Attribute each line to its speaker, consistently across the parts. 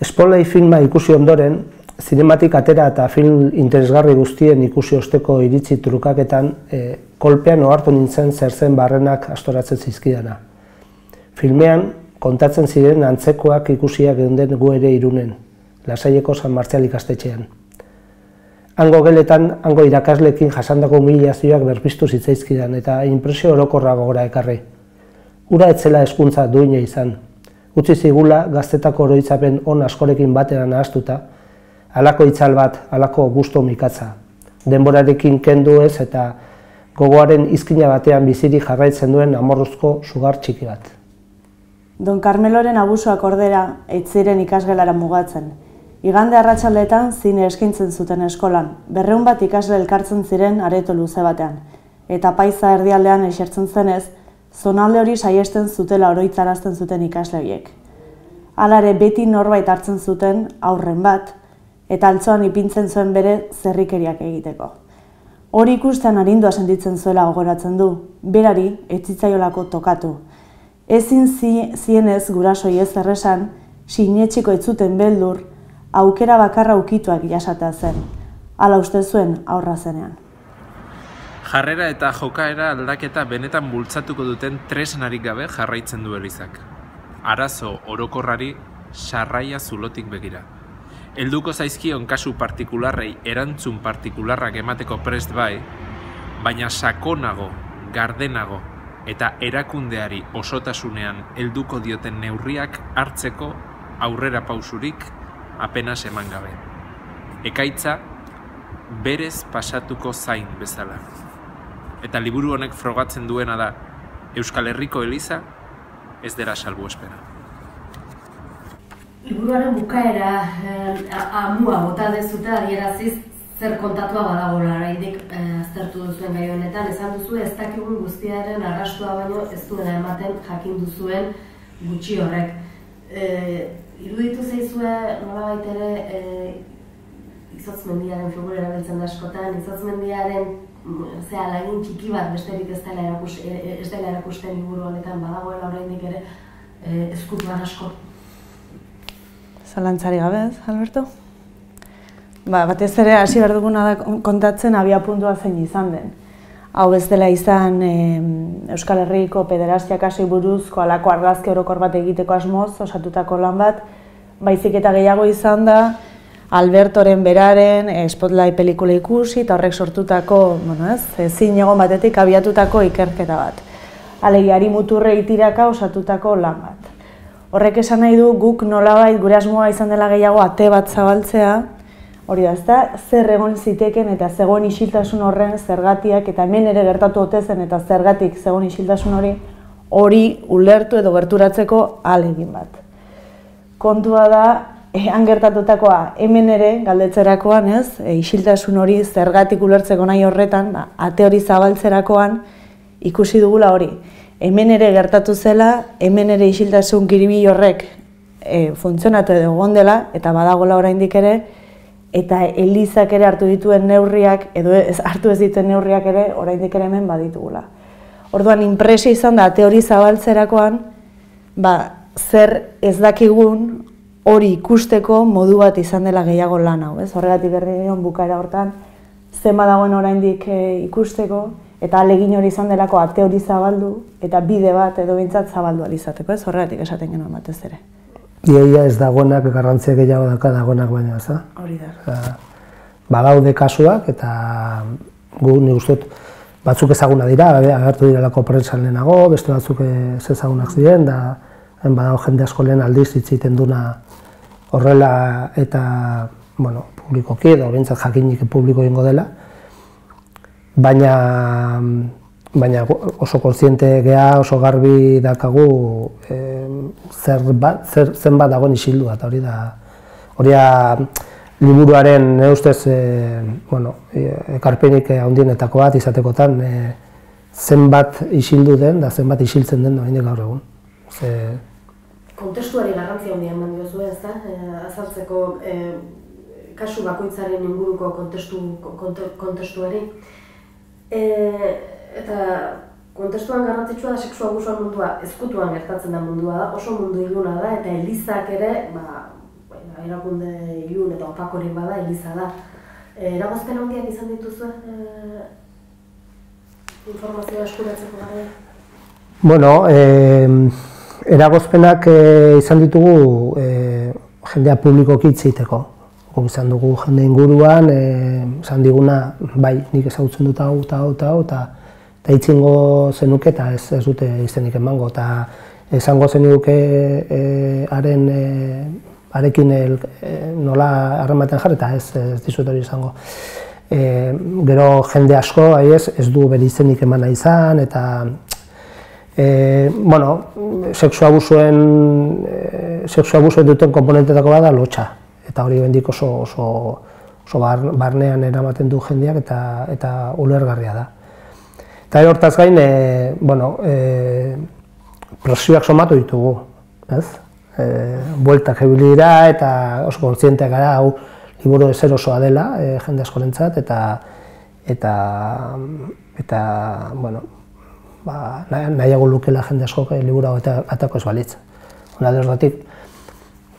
Speaker 1: Spotlight filma ikusi ondoren, zinematik atera eta film interesgarri guztien ikusi osteko iritzi trukaketan, e, kolpean ohartu nintzen zer zen barrenak astoratzen zizkidana. Filmean, kontatzen ziren antzekoak ikusiak den gu ere irunen, lasaieko San Martzial ikastetxean. Hango geletan, hango irakaslekin jasandako humilazioak berpiztu zitzaizkidan eta inpresio orokorra gogora ekarri. Ura etzela eskuntza duine izan, utzi zigula gaztetako oroitzapen on askorekin batera nahaztuta, alako itzal bat, alako gusto mikatza. Denborarekin kendu ez eta gogoaren izkina batean biziri jarraitzen duen amorruzko sugar txiki bat.
Speaker 2: Don Carmeloren abusuak ordera eitziren ikasgelara mugatzen. Igande arratsaldetan zine eskintzen zuten eskolan, berreun bat ikasle elkartzen ziren areto luze batean. Eta paiza erdialdean esertzen zenez, zonalde hori saiesten zutela oroitzarazten zuten ikaslebiek. Alare beti norbait hartzen zuten aurren bat, eta altzoan ipintzen zuen bere zerrikeriak egiteko. Hori ikusten arindua sentitzen zuela gogoratzen du, berari etzitzaiolako tokatu. Ezin zienez gurasoi ez erresan, sinetxiko ez zuten beldur, aukera bakarra ukituak jasata zen. Hala uste zuen aurra zenean
Speaker 3: jarrera eta jokaera aldaketa benetan bultzatuko duten tresnarik gabe jarraitzen du Elizak. Arazo orokorrari sarraia zulotik begira. Helduko zaizkion kasu partikularrei erantzun partikularrak emateko prest bai, baina sakonago, gardenago eta erakundeari osotasunean helduko dioten neurriak hartzeko aurrera pausurik apenas eman gabe. Ekaitza berez pasatuko zain bezala eta liburu honek frogatzen duena da Euskal Herriko Eliza ez dela salbu espera.
Speaker 4: Liburuaren bukaera eh, amua bota dezuta adieraziz zer kontatua badagoela oraindik eh, aztertu duzuen gai honetan esan duzu ez dakigun guztiaren arrastua baino ez duela ematen jakin duzuen gutxi horrek. Eh, iruditu zaizue nolabait ere eh, izotz mendiaren figura erabiltzen da askotan, izotz mendiaren zea lagin txiki bat besterik ez dela erakus, e, e, ez dela erakusten liburu honetan badagoela oraindik ere e, ezkutuan asko.
Speaker 2: Zalantzari gabe, Alberto? Ba, batez ere hasi behar duguna da kontatzen abia puntua zein izan den. Hau ez dela izan e, Euskal Herriko pederastia kasi buruzko alako argazke orokor bat egiteko asmoz, osatutako lan bat, baizik eta gehiago izan da, Albertoren beraren eh, Spotlight pelikula ikusi eta horrek sortutako, bueno, ez, ezin egon batetik abiatutako ikerketa bat. Alegiari muturre itiraka osatutako lan bat. Horrek esan nahi du guk nolabait gure asmoa izan dela gehiago ate bat zabaltzea, hori da, ezta, zer egon ziteken eta zegoen isiltasun horren zergatiak eta hemen ere gertatu otezen eta zergatik zegoen isiltasun hori, hori ulertu edo gerturatzeko alegin bat. Kontua da, han gertatutakoa hemen ere galdetzerakoan, ez? E, isiltasun hori zergatik ulertzeko nahi horretan, ba, ate hori zabaltzerakoan ikusi dugula hori. Hemen ere gertatu zela, hemen ere isiltasun kiribi horrek e, funtzionatu edo egon dela eta badagola oraindik ere eta Elizak ere hartu dituen neurriak edo ez hartu ez dituen neurriak ere oraindik ere hemen baditugula. Orduan inpresio izan da ate hori zabaltzerakoan, ba, zer ez dakigun hori ikusteko modu bat izan dela gehiago lan hau, ez? Horregatik berri nion bukaera hortan zenba dagoen oraindik e, ikusteko eta alegin hori izan delako ate hori zabaldu eta bide bat edo bintzat zabaldu alizateko, ez? Horregatik esaten genuen batez ere.
Speaker 1: Iaia ez dagoenak garrantzia gehiago daka dagoenak baina, ez da?
Speaker 2: Hori da.
Speaker 1: Badaude kasuak eta gu ni gustot batzuk ezaguna dira, agertu direlako prentsan lehenago, beste batzuk ez ezagunak ziren, da badago jende asko lehen aldiz hitz egiten duna horrela eta bueno, publikoki edo bintzat jakinik publiko ingo dela, baina, baina oso kontziente gea, oso garbi dakagu e, zer, ba, zer zenbat dagoen isildu eta hori da hori da liburuaren ne ustez e, bueno, ekarpenik handienetako bat izatekotan e, zenbat isildu den da zenbat isiltzen den da gaur egun. Ze,
Speaker 4: kontestuari garrantzia handia eman diozu ez da, e, azaltzeko e, kasu bakoitzaren inguruko kontestu, kontestuari. E, eta kontestuan garrantzitsua da sexu abusuan mundua ezkutuan gertatzen da mundua da, oso mundu iluna da, eta elizak ere, ba, erakunde ilun eta opakorik bada, Eliza da. E, eragozpen handiak izan dituzu e, informazioa eskuratzeko gara?
Speaker 1: Bueno, e, eragozpenak e, izan ditugu e, jendea publikoki itzeiteko. Guk izan dugu jende inguruan, e, izan diguna, bai, nik ezagutzen dut hau eta hau eta hau, eta eta itzingo zenuke eta ez, ez dute izenik emango, eta esango zenuke e, haren e, arekin el, e, nola harrematen jarri eta ez, ez dizut hori izango. E, gero jende asko, ez, ez du bere izenik emana izan, eta e, bueno, sexu abusuen, e, sexu abusuen duten komponentetako bada lotxa, eta hori bendik oso, oso, oso barnean eramaten du jendeak eta, eta ulergarria da. Eta hortaz gain, e, bueno, e, presioak somatu ditugu, ez? E, bueltak ebilira eta oso kontzienteak gara hau liburu ezer osoa dela e, jende askorentzat eta eta eta bueno, ba, nahiago lukela jende asko liburu hau eta atako ez balitz. Ona derogatik,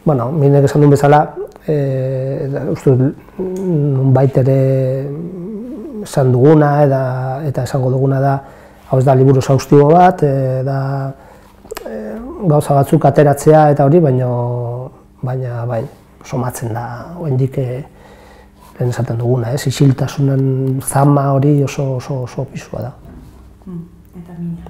Speaker 1: bueno, minek esan duen bezala, e, uste nunbait ere esan duguna eta, eta esango duguna da hau ez da liburu saustibo bat, e, da e, gauza batzuk ateratzea eta hori, baina baina bai, somatzen da, oendik e, lehen esaten duguna, ez, isiltasunen zama hori oso, oso, oso pisua da.
Speaker 2: это меня.